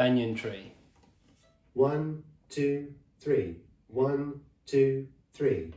banyan tree. One, two, three. One, two, three.